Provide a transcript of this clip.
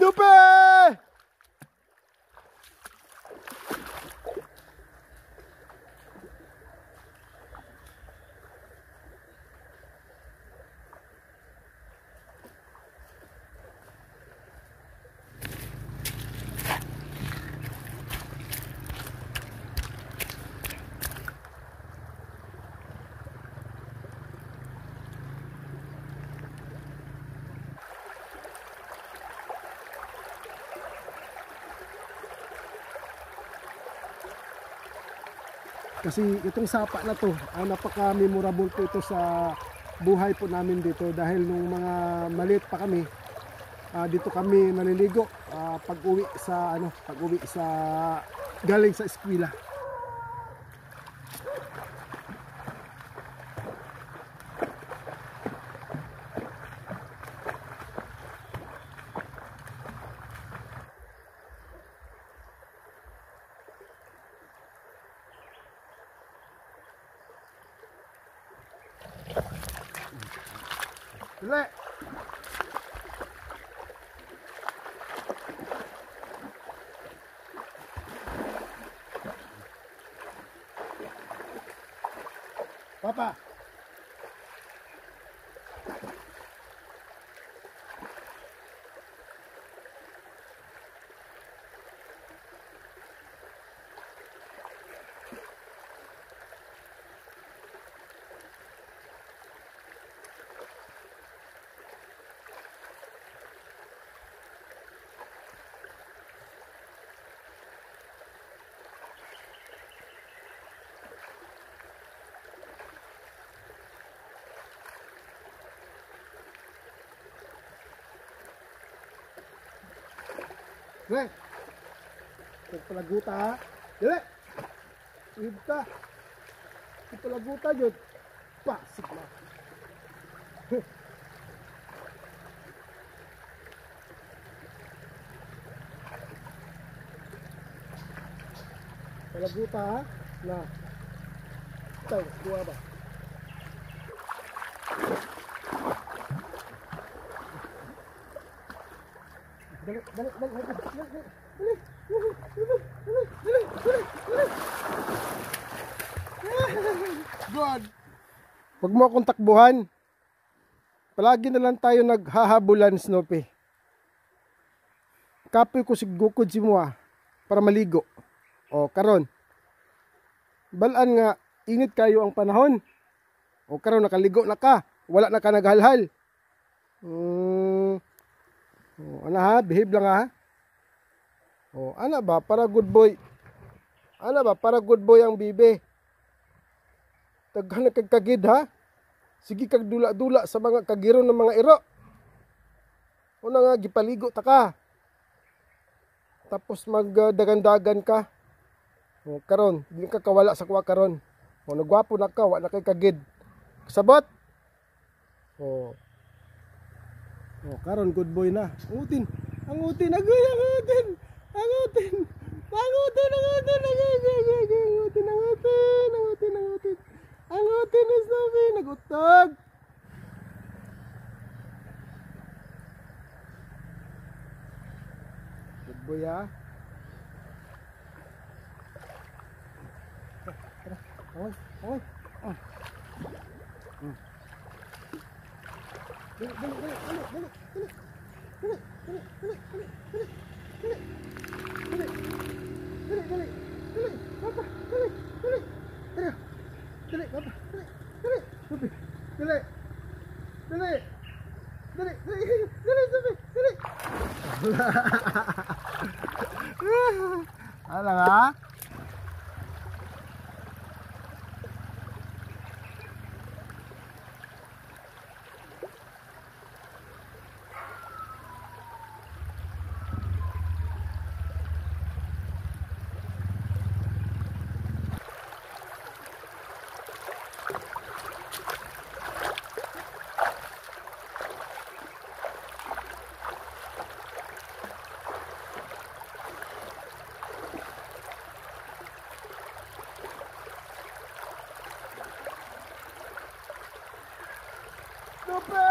do pé! Kasi itong sapa na to, ah, napaka-memorable po ito sa buhay po namin dito dahil nung mga maliit pa kami, ah, dito kami naliligo ah, pag-uwi sa ano, pag-uwi sa galing sa eskwela. 来，爸爸。Dali! Pagpalaguta ha! Dali! Ihib ka! Pagpalaguta yun! Pasok na! Palaguta ha! Na! Tayo, buha ba? Dali, dali, dali, dali, dali, dali, dali, dali. God! Huwag mo akong takbuhan. Palagi na lang tayo naghahabulan, Snoopy. Kapoy ko si Gukod si Mua para maligo. O, karon. Balaan nga, init kayo ang panahon. O, karon nakaligo na ka. Wala na ka naghalhal. Hmm, Oh, ana ha, behave lang ha. Oh, ana ba para good boy. Ana ba para good boy ang bibe. Taghan kag kagid ha. Sige kag dula-dula sa mga kagiron ng mga iro. Una nga gipaligo ta ka. Tapos magdagandagan ka. Oh, karon, di ka kawala sa kuwa karon. Oh, nagwapo na ka, wa na kay kagid. Sabot. Oh, Oh, karon good boy na. Ang utin. Ang utin. Agoy, ang utin. Ang utin. Ang utin, ang utin. Ang utin, ang utin. Ang utin, ang utin. Ang utin. Ang utin is Novi. Nagutag. Good boy ha. Tara, tara. Away. Oh. Mm. Ada nggak? Cooper!